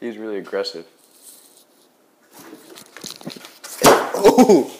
He's really aggressive. Oh!